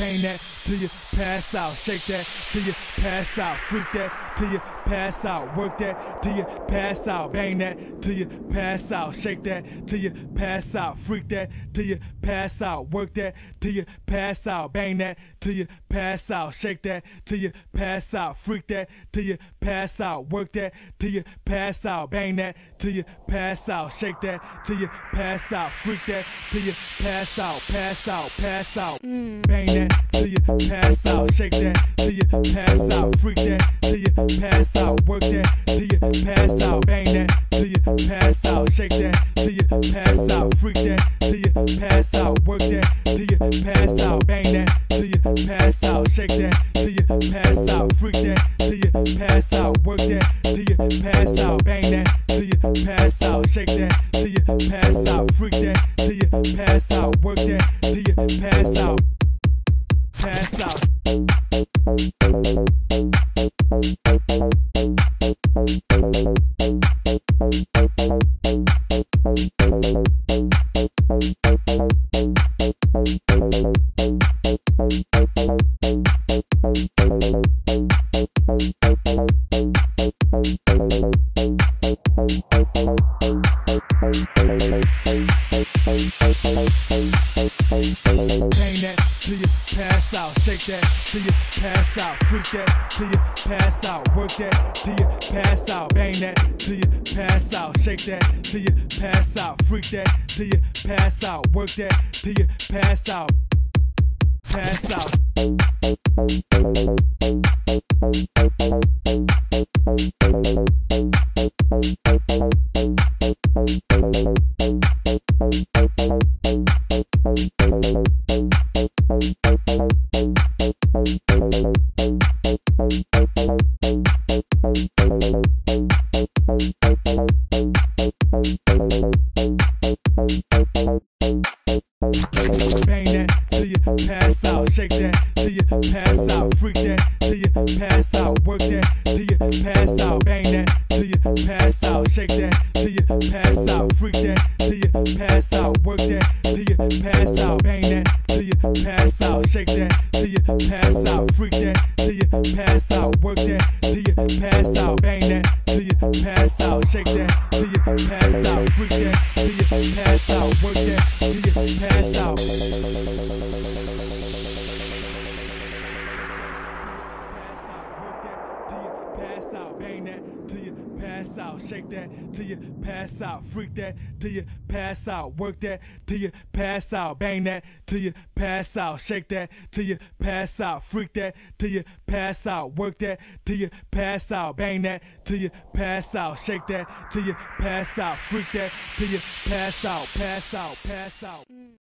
bang that till you pass out, shake that till you pass out, freak that till you pass out, work that till you pass out, bang that till you pass out, shake that till you pass out, freak that till you pass out, work that till you pass out, bang that till you pass out, shake that till you pass out, freak that till you pass out, work that till you pass out, bang that till you pass out, shake that till you pass out, freak that till you pass out, pass out, pass out, bang that shake that till you pass out, freak that till you pass out, work that till you pass out, bang that till you pass out, shake that till you pass out, freak that till you pass out, work that till you pass out, bang that till you pass out, shake that till you pass out, freak that till you pass out, work that till you pass out, bang that till you pass out, shake that till you pass out, freak that till you pass out, work that till you pass out, pass out. Bang pass out, shake that till you pass out, freak that till you pass out, work that till you pass out, bang that till you pass out, shake that till you pass out, freak that till you pass out, work that till you pass out, pass out. Bang that till you pass out, shake that till you pass out, freak that till you pass out, work that till you pass out, bang that till you pass out, shake that till you pass out, freak that till you pass out, work that till you pass out, bang that till you pass out, shake that till you pass out, freak that till you pass out, work that till you pass out, bang that till you pass out, shake that till you out. Pass out, shake that till you pass out, freak that till you pass out, work that till you pass out, bang that till you pass out, shake that till you pass out, freak that till you pass out, work that till you pass out, bang that till you pass out, shake that till you pass out, freak that till you pass out, pass out, pass out.